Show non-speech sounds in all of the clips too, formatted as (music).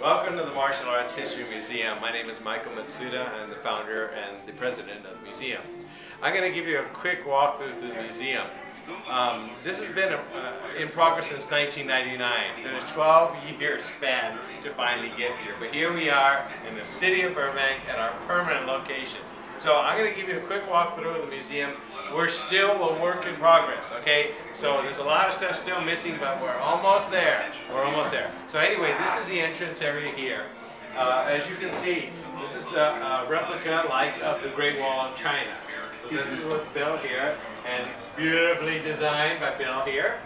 Welcome to the Martial Arts History Museum. My name is Michael Matsuda. I'm the founder and the president of the museum. I'm going to give you a quick walkthrough through the museum. Um, this has been a, uh, in progress since 1999. It's been a (laughs) 12-year span to finally get here. But here we are in the city of Burbank at our permanent location. So I'm going to give you a quick walkthrough of the museum. We're still a work in progress, okay? So there's a lot of stuff still missing, but we're almost there. We're almost there. So anyway, this is the entrance area here. Uh, as you can see, this is the uh, replica like of the Great Wall of China. So this is what's built here, and beautifully designed by Bill here.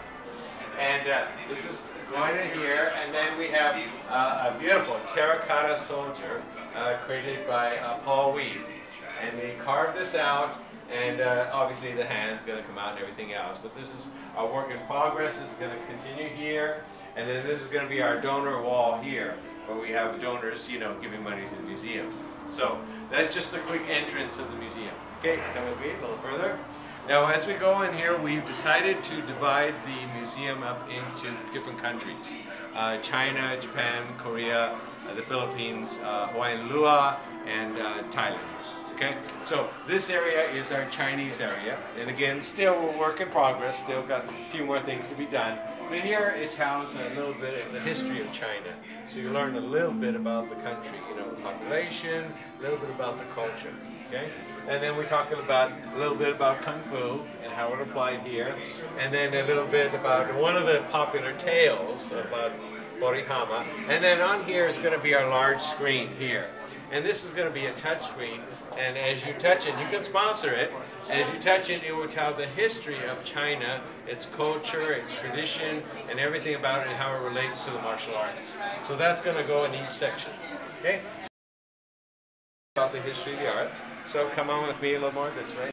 And uh, this is going in here, and then we have uh, a beautiful terracotta soldier uh, created by uh, Paul Weed. And they carved this out, and uh, obviously the hand's going to come out and everything else. But this is our work in progress. This is going to continue here, and then this is going to be our donor wall here, where we have donors, you know, giving money to the museum. So that's just the quick entrance of the museum. Okay, come with me a little further. Now, as we go in here, we've decided to divide the museum up into different countries. Uh, China, Japan, Korea, uh, the Philippines, uh, Hawaiian Lua, and uh, Thailand. Okay, so this area is our Chinese area, and again, still a work in progress, still got a few more things to be done. But here it tells a little bit of the history of China. So you learn a little bit about the country, population, a little bit about the culture, okay? And then we're talking about a little bit about Kung Fu and how it applied here, and then a little bit about one of the popular tales about Bodhidharma. And then on here is going to be our large screen here. And this is going to be a touch screen, and as you touch it, you can sponsor it. As you touch it, it will tell the history of China, its culture, its tradition, and everything about it and how it relates to the martial arts. So that's going to go in each section. Okay? The history of the arts. So come on with me a little more this way.